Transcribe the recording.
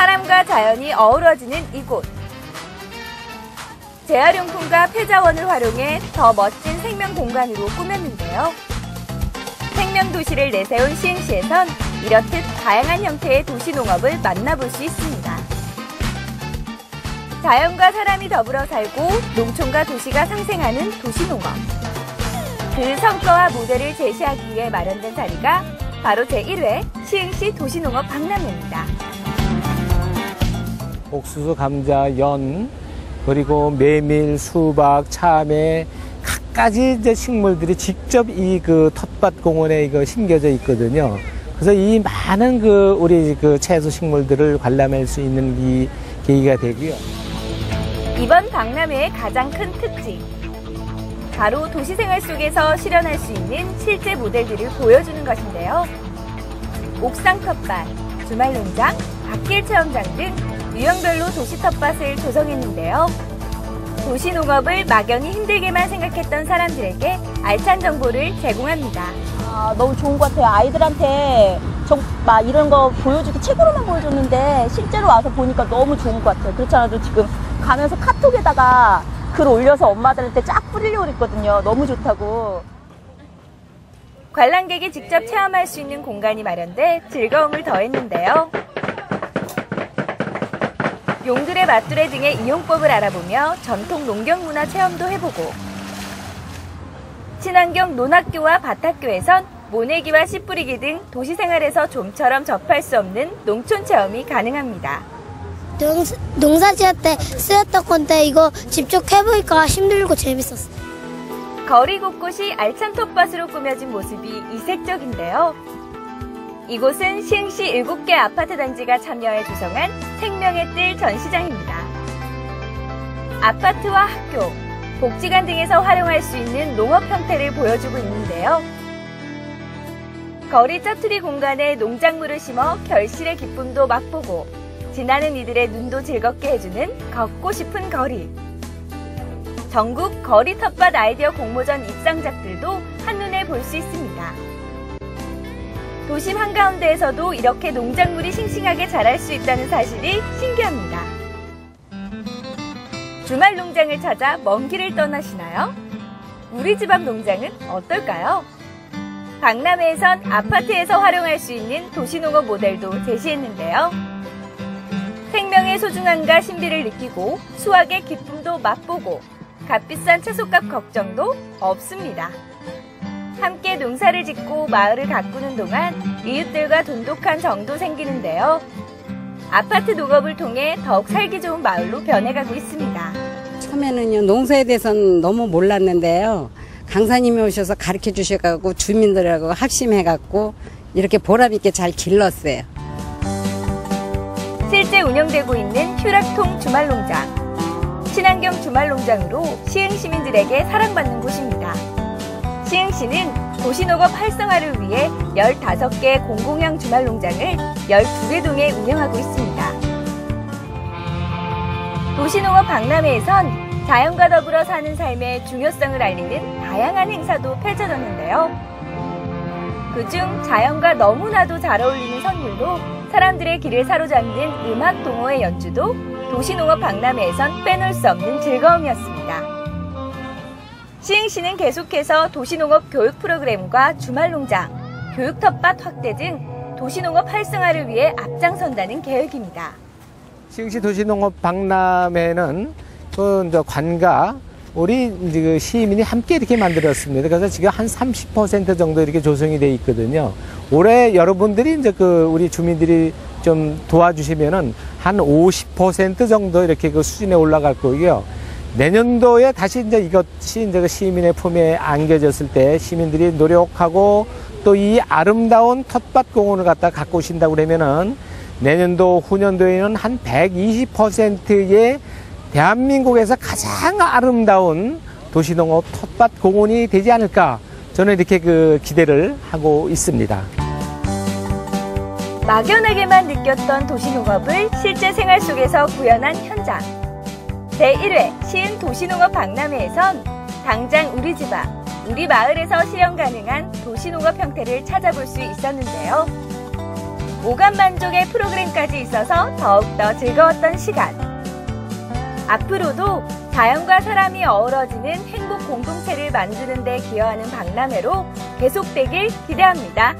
사람과 자연이 어우러지는 이곳. 재활용품과 폐자원을 활용해 더 멋진 생명 공간으로 꾸몄는데요. 생명 도시를 내세운 시흥시에선 이렇듯 다양한 형태의 도시 농업을 만나볼 수 있습니다. 자연과 사람이 더불어 살고 농촌과 도시가 상생하는 도시 농업. 그 성과와 모델을 제시하기 위해 마련된 자리가 바로 제1회 시흥시 도시농업 박람회입니다. 옥수수, 감자, 연, 그리고 메밀, 수박, 참외, 갖가지 이제 식물들이 직접 이 그 텃밭 공원에 이거 심겨져 있거든요. 그래서 이 많은 그 우리 그 채소 식물들을 관람할 수 있는 이 계기가 되고요. 이번 박람회의 가장 큰 특징. 바로 도시생활 속에서 실현할 수 있는 실제 모델들을 보여주는 것인데요. 옥상 텃밭, 주말 농장, 밭길 체험장 등 유형별로 도시 텃밭을 조성했는데요. 도시 농업을 막연히 힘들게만 생각했던 사람들에게 알찬 정보를 제공합니다. 아, 너무 좋은 것 같아요. 아이들한테 정, 막 이런 거 보여주기 책으로만 보여줬는데 실제로 와서 보니까 너무 좋은 것 같아요. 그렇지 않아도 지금 가면서 카톡에다가 글 올려서 엄마들한테 쫙 뿌리려고 그랬거든요. 너무 좋다고. 관람객이 직접 체험할 수 있는 공간이 마련돼 즐거움을 더했는데요. 용두레 맛두레 등의 이용법을 알아보며 전통 농경 문화 체험도 해보고 친환경 논학교와 밭학교에선 모내기와 씨 뿌리기 등 도시 생활에서 좀처럼 접할 수 없는 농촌 체험이 가능합니다. 농, 농사 지을 때 쓰였던 건데 이거 직접 해보니까 힘들고 재밌었어요. 거리 곳곳이 알찬 텃밭으로 꾸며진 모습이 이색적인데요. 이곳은 시흥시 7개 아파트 단지가 참여해 조성한 생명의 뜰 전시장입니다. 아파트와 학교, 복지관 등에서 활용할 수 있는 농업 형태를 보여주고 있는데요. 거리 짜투리 공간에 농작물을 심어 결실의 기쁨도 맛보고 지나는 이들의 눈도 즐겁게 해주는 걷고 싶은 거리. 전국 거리 텃밭 아이디어 공모전 입상작들도 한눈에 볼 수 있습니다. 도심 한가운데에서도 이렇게 농작물이 싱싱하게 자랄 수 있다는 사실이 신기합니다. 주말 농장을 찾아 먼 길을 떠나시나요? 우리 집 앞 농장은 어떨까요? 박람회에선 아파트에서 활용할 수 있는 도시농업 모델도 제시했는데요. 생명의 소중함과 신비를 느끼고 수확의 기쁨도 맛보고 값비싼 채소값 걱정도 없습니다. 함께 농사를 짓고 마을을 가꾸는 동안 이웃들과 돈독한 정도 생기는데요. 아파트 농업을 통해 더욱 살기 좋은 마을로 변해가고 있습니다. 처음에는요 농사에 대해서는 너무 몰랐는데요 강사님이 오셔서 가르쳐 주셔가지고 주민들하고 합심해갖고 이렇게 보람있게 잘 길렀어요. 실제 운영되고 있는 휴락통 주말농장. 친환경 주말농장으로 시흥 시민들에게 사랑받는 곳입니다. 시흥시는 도시농업 활성화를 위해 15개 공공형 주말 농장을 12개 동에 운영하고 있습니다. 도시농업 박람회에선 자연과 더불어 사는 삶의 중요성을 알리는 다양한 행사도 펼쳐졌는데요. 그중 자연과 너무나도 잘 어울리는 선물로 사람들의 길을 사로잡는 음악 동호회 연주도 도시농업 박람회에선 빼놓을 수 없는 즐거움이었습니다. 시흥시는 계속해서 도시농업 교육 프로그램과 주말농장, 교육 텃밭 확대 등 도시농업 활성화를 위해 앞장선다는 계획입니다. 시흥시 도시농업 박람회는 그 관가 우리 시민이 함께 이렇게 만들었습니다. 그래서 지금 한 30% 정도 이렇게 조성이 돼 있거든요. 올해 여러분들이 이제 그 우리 주민들이 좀 도와주시면은 한 50% 정도 이렇게 그 수준에 올라갈 거고요. 내년도에 다시 이제 이것이 이제 그 시민의 품에 안겨졌을 때 시민들이 노력하고 또 이 아름다운 텃밭 공원을 갖다 갖고 오신다고 그러면은 내년도 후년도에는 한 120%의 대한민국에서 가장 아름다운 도시농업 텃밭 공원이 되지 않을까 저는 이렇게 그 기대를 하고 있습니다. 막연하게만 느꼈던 도시농업을 실제 생활 속에서 구현한 현장. 제1회 시흥 도시농업 박람회에선 당장 우리 집 앞, 우리 마을에서 실현 가능한 도시농업 형태를 찾아볼 수 있었는데요. 오감 만족의 프로그램까지 있어서 더욱더 즐거웠던 시간. 앞으로도 자연과 사람이 어우러지는 행복 공동체를 만드는 데 기여하는 박람회로 계속되길 기대합니다.